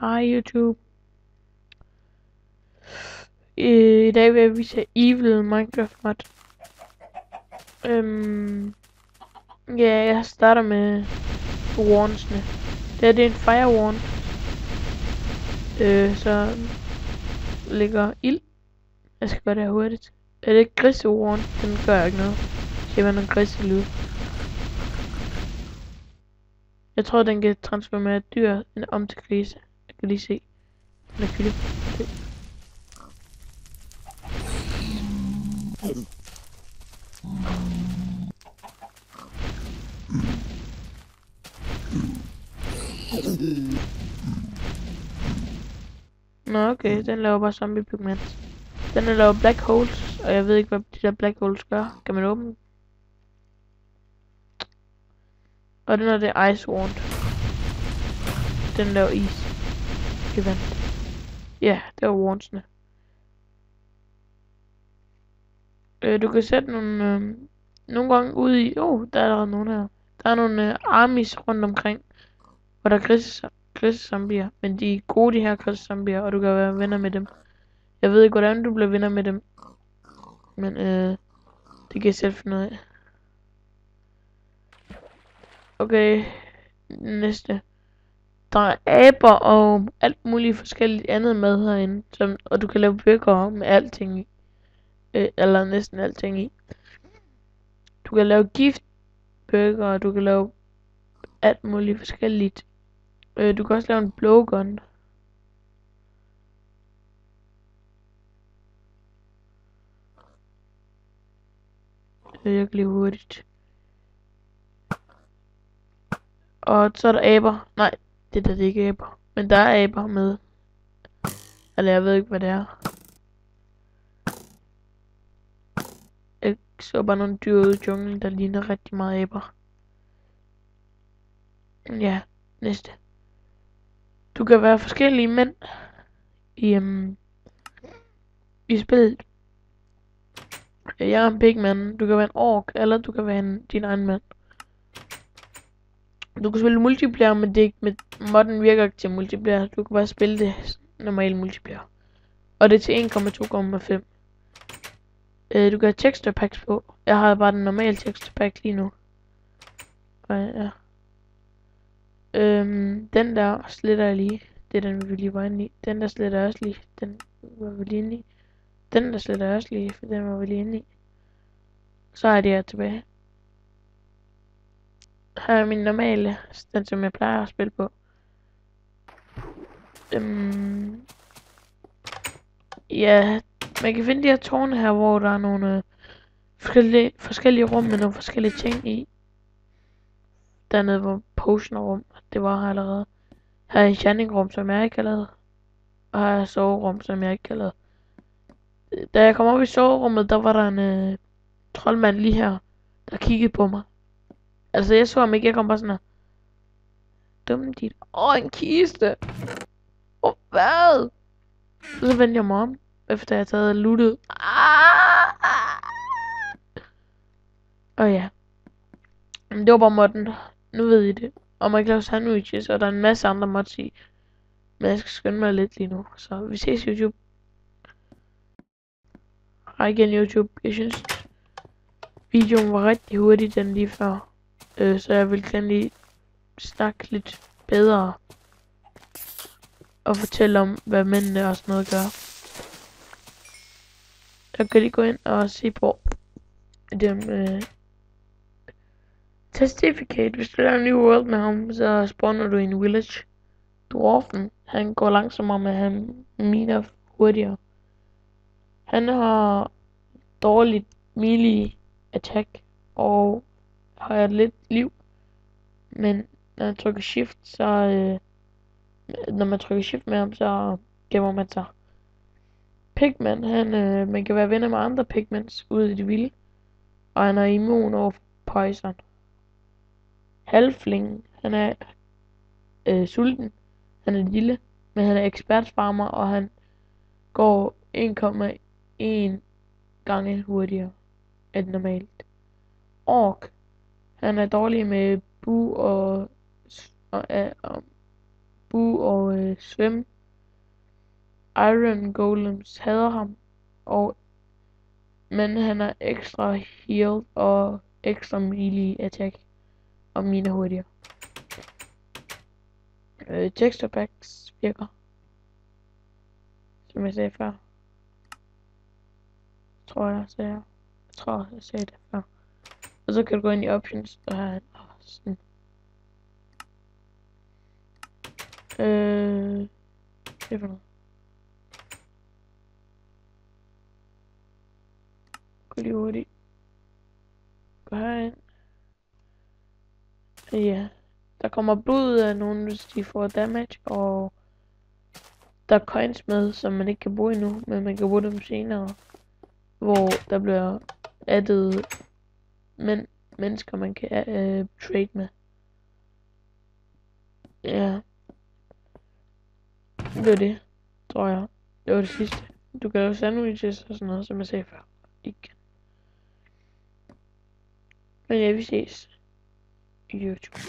Hej YouTube. I dag vil jeg vise Evil Minecraft mod. Øhm, ja, jeg starter med warnsene. Det her det er en fire warn. Øh, så ligger ild. Jeg skal gøre det her hurtigt. Er det grise warn? Den gør jeg ikke noget. Det er være grise lyd. Jeg tror, den kan transformere dyr om til grise. Kan lige se. Den er kylling. Nå, okay. Den laver bare zombie pigment. Den er laver black holes, og jeg ved ikke, hvad de der black holes gør. Kan man åbne dem? Og den er det Ice Wand. Den laver is. I vand. Ja, det var warnsene. Øh, du kan sætte nogle, øh, nogle gange ud i... Oh, der er allerede nogen her. Der er nogle øh, armies rundt omkring, hvor der er grise, grise Men de er gode, de her grise og du kan være venner med dem. Jeg ved ikke, hvordan du bliver venner med dem. Men øh, det kan jeg selv finde ud af. Okay, næste. Der er aber og alt muligt forskelligt andet mad herinde, som, og du kan lave bøger med alting i. Øh, eller næsten alting i. Du kan lave gift og du kan lave alt muligt forskelligt. Øh, du kan også lave en blowgun. Det er virkelig hurtigt. Og så er der aber. Nej, det der det er ikke aber. Men der er aber med. Eller jeg ved ikke, hvad det er. Jeg så bare nogle dyr ude i junglen, der ligner rigtig meget aber. Ja, næste. Du kan være forskellige mænd i, um, i spillet. Jeg er en pigman, du kan være en ork, eller du kan være en, din egen mand. Du kan spille multiplayer, men det med modden virker ikke til multiplayer. Du kan bare spille det normal multiplayer. Og det er til 1,2,5. Øh, du kan have texture packs på. Jeg har bare den normale texture pack lige nu. Og ja. Øhm, den der sletter jeg lige. Det er den, vi lige var inde i. Den der sletter jeg også lige. Den var vi lige inde i. Den der sletter jeg også lige, for den var vi lige inde i. Så er det her tilbage har er min normale, den som jeg plejer at spille på. Øhm, ja, man kan finde de her tårne her, hvor der er nogle øh, forskellige, forskellige rum med nogle forskellige ting i. Dernede hvor potion rum, det var her allerede. Her er enchanting rum, som jeg ikke har lavet. Og her er soverum, som jeg ikke har lavet. Øh, da jeg kom op i soverummet, der var der en øh, troldmand lige her, der kiggede på mig. Altså, jeg så ham ikke. Jeg kom bare sådan her. Dum dit. Åh, en kiste. Åh, oh, hvad? Så vendte jeg mig om, efter jeg havde lootet. Ah! Og ja. Men det var bare modden. Nu ved I det. Og man kan lave sandwiches, og der er en masse andre mods i. Men jeg skal skynde mig lidt lige nu. Så vi ses YouTube. Hej igen YouTube. Jeg synes, videoen var rigtig hurtig den lige før. Øh, så jeg vil gerne lige snakke lidt bedre. Og fortælle om, hvad mændene og sådan noget gør. Jeg kan lige gå ind og se på dem øh, Testificate. Hvis du laver en ny world med ham, så spawner du i en village. Dwarfen, han går langsommere, men han miner hurtigere. Han har dårligt melee attack og har jeg lidt liv. Men når jeg trykker shift, så... Øh, når man trykker shift med ham, så gemmer man sig. Pigman, han, øh, man kan være venner med andre pigments ude i det vilde. Og han er immun over poison. Halfling, han er øh, sulten. Han er lille, men han er ekspertfarmer, og han går 1,1 gange hurtigere end normalt. Ork, han er dårlig med bu og, og, og Bu og øh, svøm. Iron Golems hader ham, og men han er ekstra heal og ekstra melee attack, og mine hurtigere. Øh, texture packs virker, som jeg sagde før. Tror jeg, sagde jeg. Jeg tror, jeg sagde det før. Og så kan du gå ind i options og have sådan. Øh, det er for noget. Gå lige hurtigt. Gå herind. Ja. Der kommer blod ud af nogen, hvis de får damage, og der er coins med, som man ikke kan bruge endnu, men man kan bruge dem senere, hvor der bliver addet men mennesker, man kan øh, trade med. Ja. Det var det, tror jeg. Det var det sidste. Du kan lave sandwiches og sådan noget, som jeg sagde før. Ikke. Men ja, vi ses. YouTube.